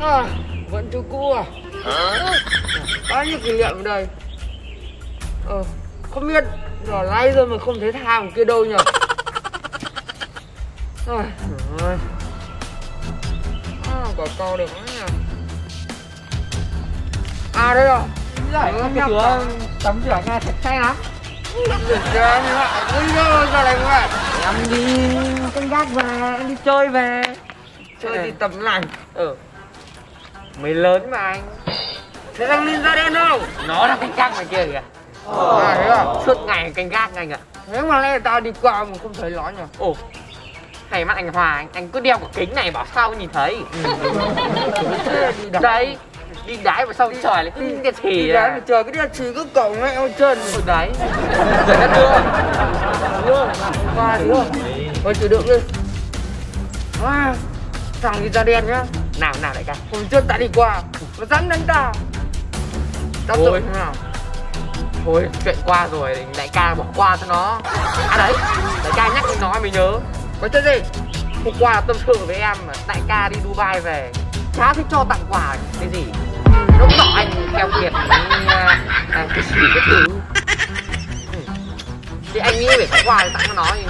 à, vẫn chỗ cũ à bao nhiêu kỷ niệm ở đây? Ờ không biết giờ nay rồi mà không thấy thằng kia đâu nhỉ? Ôi, ơi. À, quả cầu được nhỉ? À đây rồi Giải cái cửa tắm rửa nghe sạch sẽ lắm. Được chưa đi đâu ra đây vậy Em đi canh gác về, em đi chơi về. Chơi thì tầm lành Ừ Mới lớn mà anh. Thế thằng ninja đen đâu? Nó đang canh gác ngoài kia kìa. À thế à? Suốt ngày canh gác anh ạ. Thế mà lẽ tao đi qua mà không thấy nó nhỉ? Ồ. Hay mắt anh Hòa, anh, anh cứ đeo cái kính này bảo sao nhìn thấy? Đi đá Đấy Đi đái vào sau trời lại cứ đi thì đá à? mà trời cái đĩa chỉ cứ cổng ngay eo chân. Ừ, Đấy. Rồi nó đưa đưa qua đưa thôi chịu đựng đi. À, thằng ninja đen nhá Nào nào đại ca. Hôm trước ta đi qua nó dám đánh ta. Ôi. tự thế nào? Thôi chuyện qua rồi đại ca bỏ qua cho nó. À đấy Đại ca nhắc đến nó mới nhớ. Có chuyện gì? Hôm qua tâm sự với em mà đại ca đi Dubai về. Chả thích cho tặng quà cái gì. Lúc nọ anh keo kiệt à, à, cái gì cái thứ. Ừ. Thì anh nghĩ phải có quà để tặng cho nó thì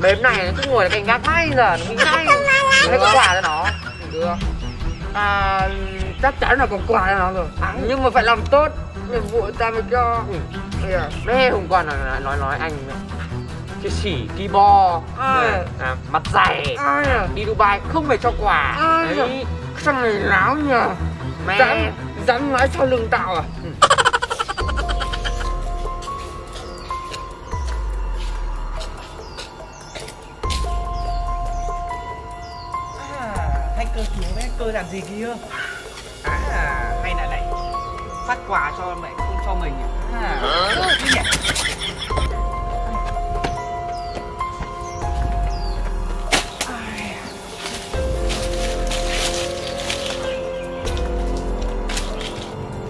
Bếm này nó cứ ngồi là canh gác mãi giờ nó nghĩ ngay Hay có quà cho nó được à, chắc chắn là có quà nó rồi. Nhưng mà phải làm tốt nhiệm vụ ta mới cho. Ừ. Đây hôm qua là nói nói anh cái xỉ ki bo. Ai? à, mặt dày. À? Đi Dubai không phải cho quà. Ai đấy. Sao này láo nhờ? Mẹ. Dám, dám nói sau lưng tao à À, hacker làm gì kia? À, hay là lại phát quà cho mẹ không cho mình à? À, đi nhỉ?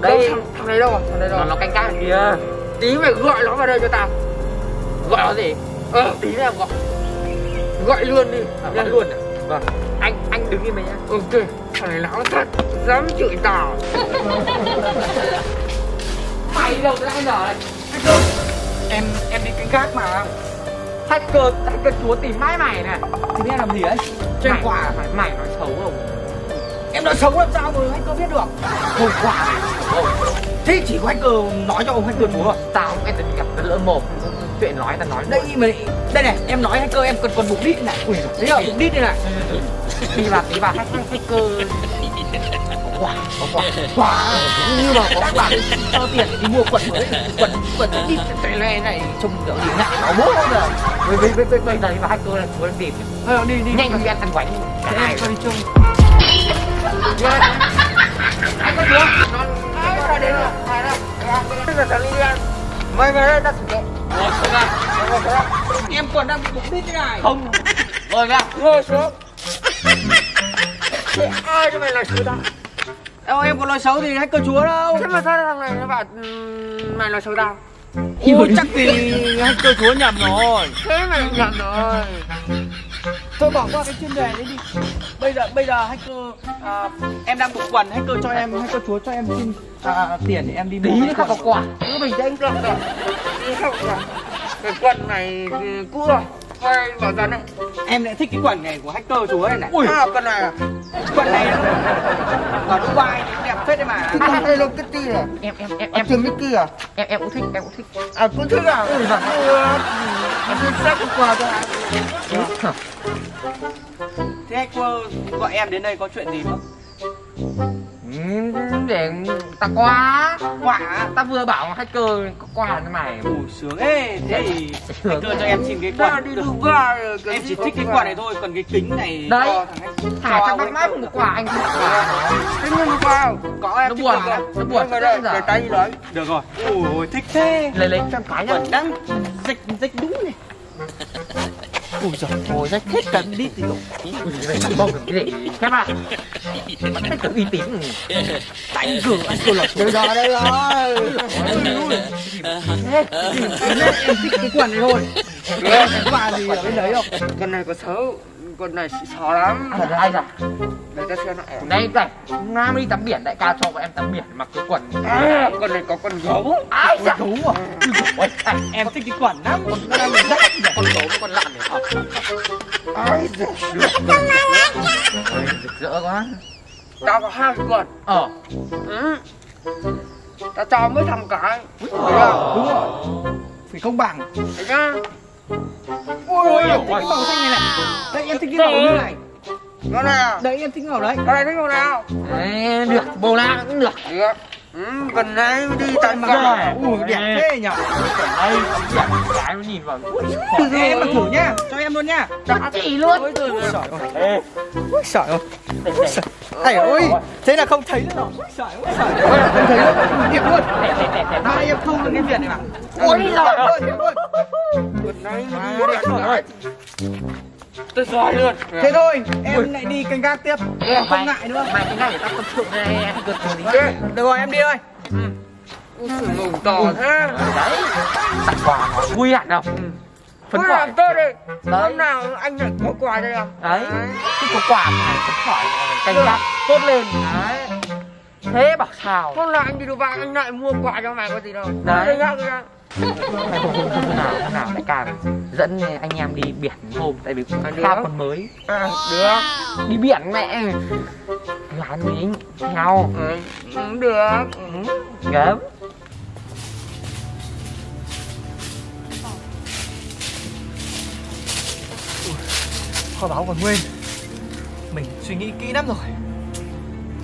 Đâu đây. thằng, thằng này đâu thằng này đâu. Nó nó canh gác ở kia Tí mày gọi nó vào đây cho tao. Gọi nó gì? Ờ tí nữa gọi. Gọi luôn đi. À, gọi luôn. à? Vâng. Anh anh đứng im đấy nhá. Ok thằng này láo thật Dám chửi tao. Mày đâu ra giờ này Em em đi canh gác mà. Hacker hacker chúa tìm mãi mày này. Thì biết làm gì ấy? Cho em Mày- mày, mày nói xấu không? Em nói xấu làm sao mà hacker biết được? Thôi quà này. Thế chỉ có hacker nói cho ông hacker chú à tao không em gặp cái lỡ mồm chuyện nói ta nói Đây mà đây này em nói hacker em còn còn bụng đít này. Ui thấy không bụng đít đây này. Đi vào tí vào hacker hacker. Có quà Quà như mà có quà cho tiền đi mua quần mới. Quần quần đít cái này này trông kiểu gì ngại bảo bố rồi bây bây bây bây bây giờ đi vào hacker là chúa tìm. Thôi đi đi. Nhanh đi ăn ăn quánh cả hai đi chung. Anh có chưa nó ra đến rồi thằng đi Mày về đây tao xử lý Ngồi xuống ra Em còn đang bị bụng đít thế này. Không. Ngồi ra. Ngồi xuống. Thế ai cho mày là xấu tao. Đâu em có nói xấu thì hacker chúa đâu? Thế mà sao thằng này nó bảo ừm, mày là xấu tao. Ôi chắc thì hacker chúa nhầm rồi. Thế mày nhầm rồi Thôi bỏ qua cái chuyên đề đấy đi. Bây giờ bây giờ hacker à, Em đang bụng quần hacker cho em Hacker chúa cho em xin à, tiền để em đi tí mua nữa cái không có quần quà. Cứ bình tĩnh. Được rồi không Cái quần này cũ rồi. Anh bảo dần đấy Em lại thích cái quần này của hacker chúa này này. Ui. À, quần này à? Quần này Ở Dubai thì đẹp phết đấy mà. Cái này Hello Kitty này em em em Em em. trường Mickey à? Em em cũng thích em cũng thích. À cũng thích à? Ui giời. Em đi sách cái quà cho anh Thế hacker gọi em đến đây có chuyện gì nữa Ừ, để tặng quà Quả ta vừa bảo hacker có quà cho mày Ui sướng. Ê Thế thì hacker cho em xin cái quần đi Được. Rồi cái Em chỉ thích cái quà. này thôi Còn cái kính này Đấy. thả cho ông mắt không có quà anh không quà Thế nhưng mà vào Có em nó buồn à? rồi. nó buồn giờ để tay đi đấy Được rồi. Ui thích thế. Lấy lấy cho em cái nhá. Đang dịch dịch đúng này Ui giời ôi rách hết cả đi. Thì rồi Ui, vậy tặng bông được cái gì khép à hacker uy tín. Tánh cửa anh cửa lọc Đây rồi. Đây rồi Em thích cái quần này thôi. Em có quà gì ở bên đấy không? Con này có xấu quần này sợ lắm. À, đây rồi để ta xem lại đây này nam đi tắm biển đại ca cho bọn em tắm biển mặc cái quần à, quần này có con gấu ai dạ đúng rồi Ôi, à, Em thích cái quần lắm. Con đang mình rách nhỉ con gấu con lợn này học ai giời. rực rỡ quá. Tao có hai cái quần ờ. Ừ. tao cho mấy thằng cái Đúng rồi. Phải công bằng. Nhá Ôi em thích cái màu xanh này này. Đây em thích cái màu như này. Nó nào Đấy em thích màu đấy. Cái này thích màu nào? Đấy, được bồ la cũng được. Được. Ừ, quần này đi tặng Mà Ui đẹp thế nhỉ đây tắm biển. Cái nó nhìn vào. Em mà thử nhá Cho em luôn nhá. Đã chỉ luôn. Ôi trời ơi. Trời ơi Trời ơi Thế là không thấy nữa. Rồi trời ơi Không thấy nữa. Đẹp luôn. Hai em không được cái Việt này mà? Ôi giời trời ơi. rồi tôi giỏi luôn. Thế thôi em lại đi canh gác tiếp. Em không ngại nữa. mày cái này người ta còn thượng này em cực Ê, Được rồi em đi thôi Ui sử dụng tỏ thế. Đấy. Tặng quà nó vui hẳn không phấn khởi làm tốt đi Đấy. Hôm nào anh lại có quà đây không đấy cứ có quà phải phấn khởi canh gác tốt lên. Đấy. Thế bảo sao? Hôm nào anh đi Dubai anh lại mua quà cho mày có gì đâu. Đấy. Đây nhá, đây. Mày không nào không nào lại càng dẫn anh em đi biển hôm tại vì À, được. pha còn mới. À, được. Đi biển mẹ. Lái mình theo ừ, cũng được. Ừ. gớm Kho báu còn nguyên. Mình suy nghĩ kỹ lắm rồi.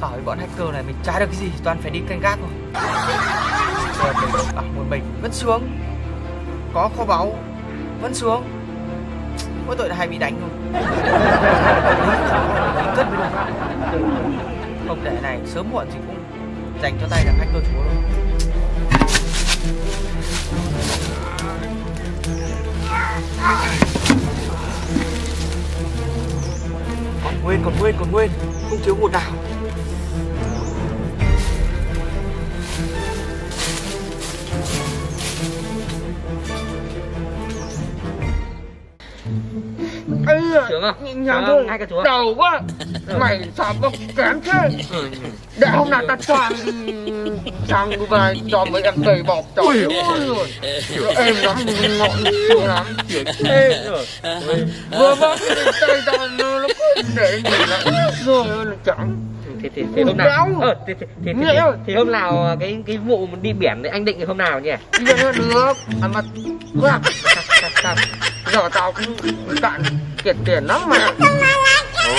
Bảo với bọn hacker này mình trả được cái gì Toàn phải đi canh gác rồi Giờ mình ở à, một mình vẫn xuống Có kho báu, Vẫn xuống Mỗi tội là hay bị đánh thôi. Cất với Không để này sớm muộn thì cũng Dành cho tay là hacker chúa luôn còn nguyên còn nguyên còn nguyên không thiếu một nào không? nhàng Sướng thôi không? Hai cái chúa. Đầu quá Mày sao bốc kém thế? Ừ. Để hôm nào ta đi sang Dubai cho mấy em tẩy bọc cho Ôi rồi. Em lắm, ngọn sướng lắm. Ê, vừa bóc cái tay ra nó nó để nhìn là rồi là chẳng thì thì thì hôm nào ờ thì thì thì, thì, rồi. thì hôm nào cái cái vụ đi biển đấy anh định thì hôm nào nhỉ? Nó được. À mà Quá. Giờ tao cũng cạn kiệt tiền lắm mà.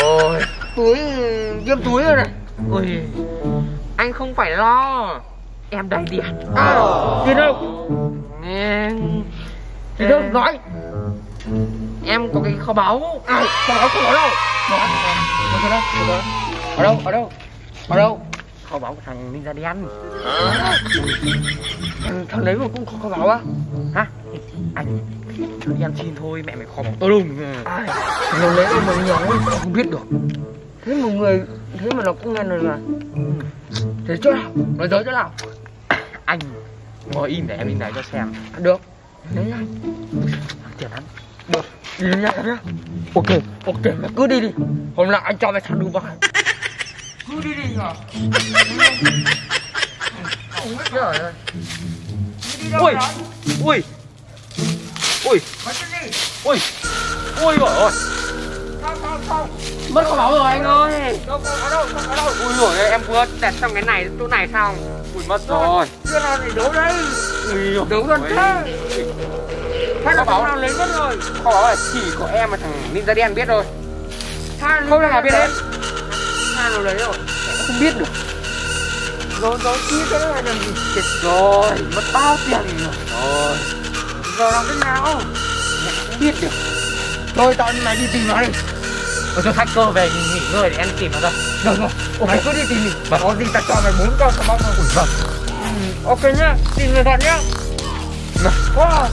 Ôi Túi Viêm túi rồi này. Ôi anh không phải lo. Em đầy điện. À Tiền đâu. Tiền đâu? nói. Em có cái kho báu. À Không có không có đâu. Ở đâu Ở đâu? Ở đâu? Kho báu của thằng ninja đen. Thằng- Thằng đấy mà cũng không có bảo á. Hả? Anh đi ăn xin thôi mẹ mày kho báu to đùng Ai? Thằng đấy mà nhỏ không biết được Thế một người Thế mà nó cũng nghe rồi mà Thế chỗ nào Nói dối chỗ nào? Anh ngồi im để em in đấy cho xem. Được. Đấy nhá. Tiền lắm. Được. Đi đi nhá Ok. Ok mày cứ đi đi. Hôm nào anh cho mày sang Dubai Cứ đi đi hả Không biết rồi. Ui. ui. Ui. Ui. Ui rồi ôi Không không không. Mất kho báu rồi anh ơi. Đâu không đâu không đâu ui rồi em vừa đặt xong cái này chỗ này xong ui mất rồi. Chưa nào thì đấu đây. Ui Đấu gần thế. Hay là bảo. nào lấy mất rồi? Kho báu là chỉ có em và thằng ninja đen biết thôi. Hai không thằng nào biết hết Hai nào lấy rồi? Không biết được. Rồi rồi kia cái này làm gì? Chết rồi mất bao tiền rồi. Rồi. Giờ làm thế nào? Không biết được. Thôi tao mày đi tìm nó đi rồi cho hacker về nghỉ ngơi để em tìm nó ra Được rồi. Mày cứ đi tìm đi. Vâng. Có gì tao cho mày bốn con sờ bông thôi vâng. Ok nhá. Tìm người thật nhá. Wow